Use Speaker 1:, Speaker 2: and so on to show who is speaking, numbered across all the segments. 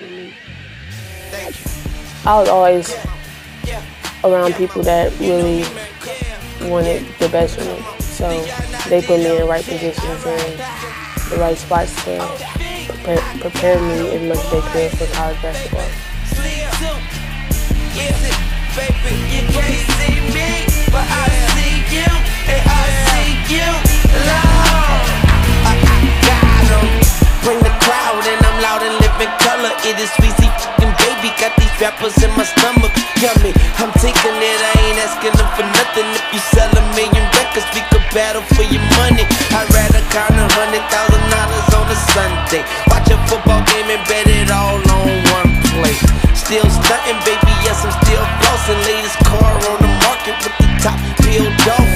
Speaker 1: I was always around people that really wanted the best for me. So they put me in the right positions and the right spots to prepare, prepare me as much as they could for college basketball.
Speaker 2: Color. It is Weezy fucking baby. Got these rappers in my stomach. Yummy. I'm taking it. I ain't asking them for nothing. If you sell a million records, we could battle for your money. I'd rather count a hundred thousand dollars on a Sunday. Watch a football game and bet it all on one play. Still stunting, baby. Yes, I'm still flossing. Latest car on the market with the top peeled off.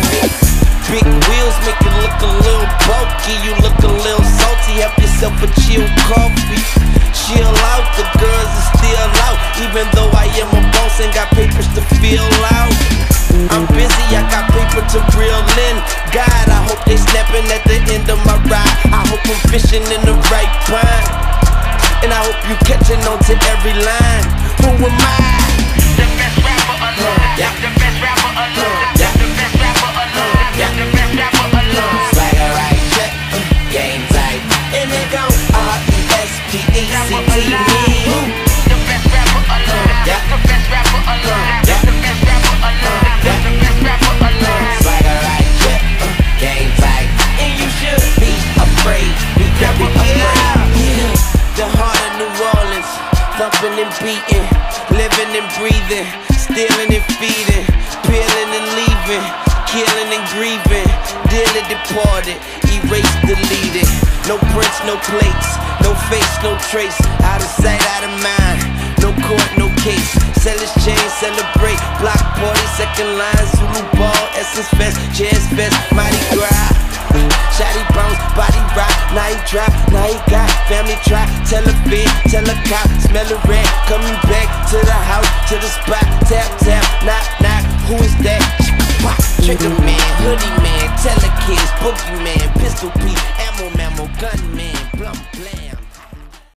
Speaker 2: Big wheels make you look a little bulky. You look a little salty. Have yourself a chill coffee. Chill out, the girls are still out. Even though I am a boss and got papers to fill out. I'm busy, I got paper to reel in. God, I hope they snapping at the end of my ride. I hope I'm fishing in the right pond. And I hope you catching on to every line. Who am I? And it go R-E-S-P-E-C-T me.
Speaker 3: The best rapper alive.
Speaker 2: Yeah.
Speaker 3: The best rapper alive.
Speaker 2: Yeah.
Speaker 3: The best rapper alive. The best rapper alive.
Speaker 2: Swagger check, uh, game tight. And you should be afraid, be very afraid. Yeah. The heart of New Orleans, thumping and beating, living and breathing, stealing and feeding, peeling and leaving, killing and grieving, dearly departed, erased, deleted. No prints, no plates, no face, no trace, out of sight, out of mind. No court, no case. Sell his chain, celebrate. Block party, second line. Zulu ball, Essence Fest, Jazz Fest, Mardi Gras. Shotty bounce, body rock, now he drop, now he got family try. Tell a fit, tell a cop, smell a rat. Coming back to the house, to the spot. Tap, tap, knock, knock. Who is that? Trigger man, hoodie kids, boogeyman, pistol Pete, ammo mammal, gunman, blunt plan.